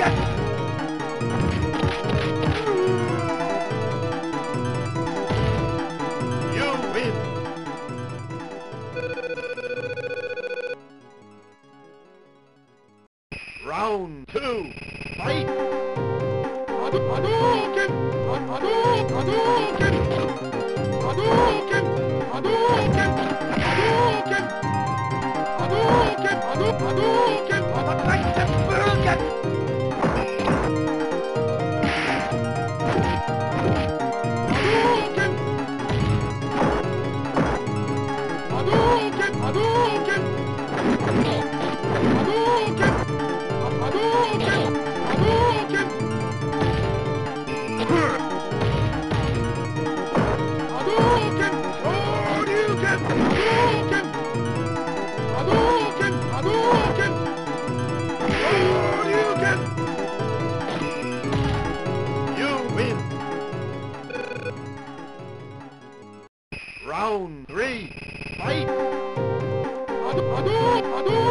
Get round three, fight! Hadouken!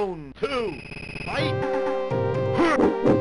round two, fight!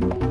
Round